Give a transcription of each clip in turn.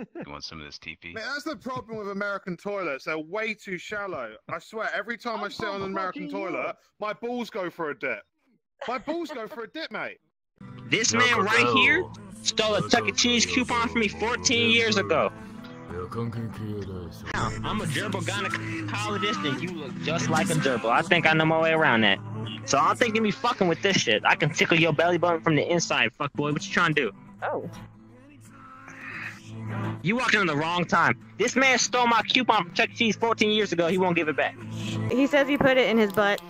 You want some of this TP? Man, that's the problem with American toilets. They're way too shallow. I swear, every time I sit on an American toilet, my balls go for a dip. My balls go for a dip, mate. This man right here stole a Chuck E. Cheese coupon from me 14 years ago. I'm a gerbil gynecologist and you look just like a gerbil. I think I know my way around that. So I don't think you be fucking with this shit. I can tickle your belly button from the inside, fuck boy. What you trying to do? Oh. You walked in the wrong time. This man stole my coupon from Chuck E. Cheese 14 years ago. He won't give it back. He says he put it in his butt.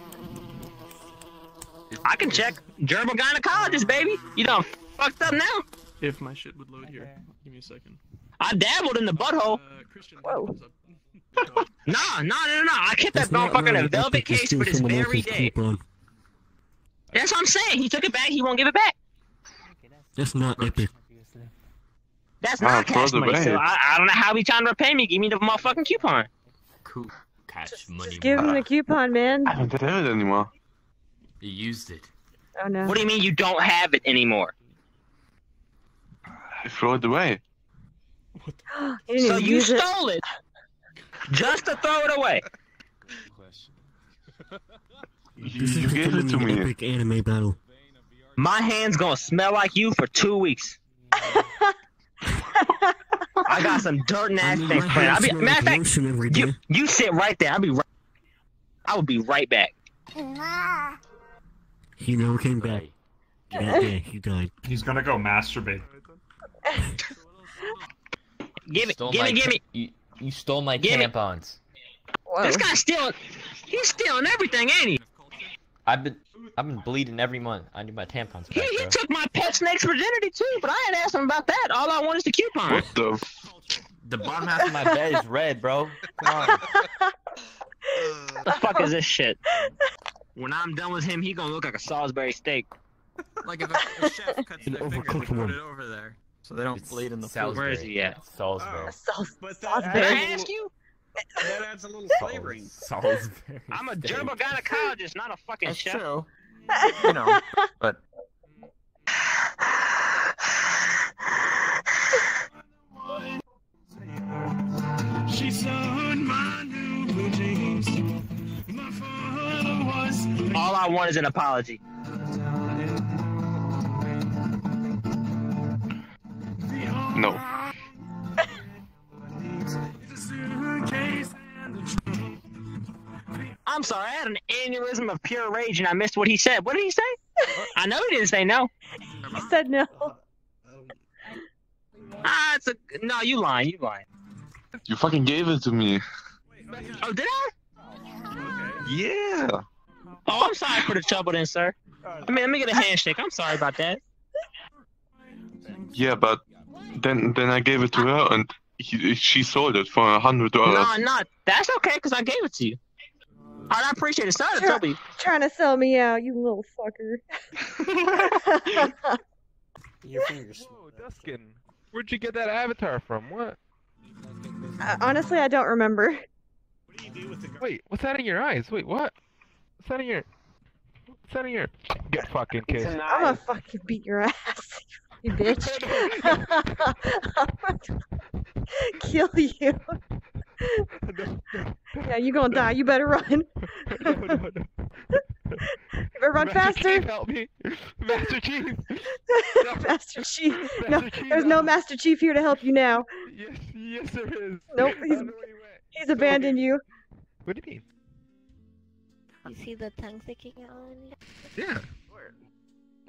I can check. Gerbil gynecologist, baby. You done fucked up now. If my shit would load here. Give me a second. I dabbled in the butthole. Uh, Christian, Whoa. thumbs up. Nah, nah, nah, nah. I kept that motherfucker in a velvet case for this very day. That's what I'm saying. He took it back. He won't give it back. That's not epic. That's not cash throw the money. So. I, I don't know how he trying to repay me. Give me the motherfucking coupon. Cool. Cash money. Just give him the coupon, man. I don't have it anymore. You used it. Oh no. What do you mean you don't have it anymore? I threw it away. He didn't So you use it. stole it just to throw it away. You, you gave it to becoming an me. epic anime battle. My hand's gonna smell like you for two weeks. I got some dirt and I ass mean, things planned. I'll be, matter of fact, lotion every day. you you sit right there. I'll be right. I will be right back. He never came back. That day, he died. He's gonna go masturbate. Give it, give my me, give me. You, you stole my Give tampons. Whoa. This guy's stealing. He's stealing everything, ain't he? I've been I've been bleeding every month. I need my tampons He, back, he bro. took my pet snake's virginity too, but I ain't asked him about that. All I want is the coupon. What the? F- The bottom half of my bed is red, bro. Come on. What the fuck is this shit? When I'm done with him, he gonna look like a Salisbury steak. Like if a, a chef cuts An their fingers, they put one. it over there, so they don't It's bleed in the food. Salisbury. Where is he at? Salisbury. Sauce- But that Can I ask you? That adds a little flavoring. Salisbury. I'm a steak. gerbil gynecologist, not a fucking That's chef. true. You know, but She sewed my new blue jeans. All I want is an apology. I'm sorry, I had an aneurysm of pure rage and I missed what he said. What did he say? I know he didn't say no. He said no. Ah, it's a no. You lying? You lying? You fucking gave it to me. Oh, did I? Yeah. Oh, I'm sorry for the trouble, then, sir. I mean, let me get a handshake. I'm sorry about that. Yeah, but then then I gave it to her and he, she sold it for a hundred dollars. No, no, that's okay because I gave it to you. All right, I appreciate it. Sorry to Sure. trouble. Trying to sell me out, you little fucker. your fingers. Whoa, Duskan, where'd you get that avatar from? What? Uh, Honestly, I don't remember. Wait, what's that in your eyes? Wait, what? What's that in your? What's that in your? Get fucking kissed. I'm gonna fucking beat your ass, you bitch. Kill you. Yeah, you gonna die. You better run. No, no, no. Better run Master faster. Chief, help me! Master Chief! Master Chief. No, Master Chief, there's no help. Master Chief here to help you now. Yes, yes, there is. Nope, I he's- don't know he. He's abandoned you. What do you mean? You see the tongue sticking out on you? Yeah,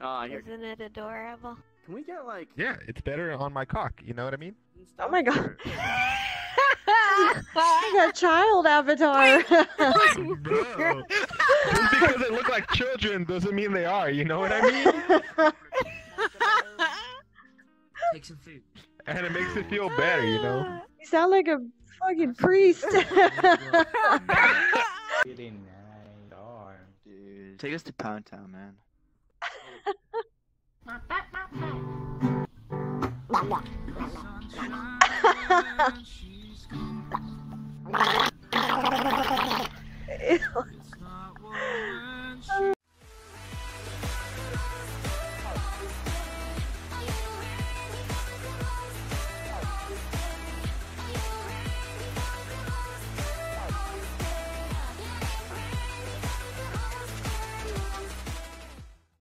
ah, Oh, here. Isn't it adorable? Can we get like? yeah, it's better on my cock. You know what I mean? Oh my god. You got child avatar. Bro, just because they look like children doesn't mean they are. You know what I mean? Take some food. And it makes it feel better. You know? you sound like a fucking priest. Take us to Pound Town, man. Ew.